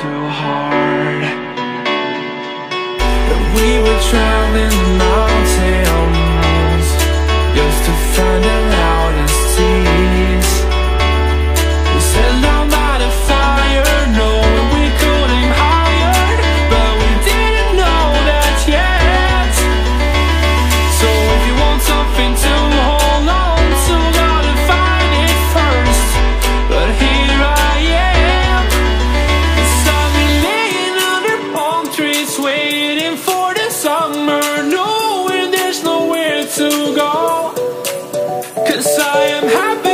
too hard. That we would try to go, cause I am happy.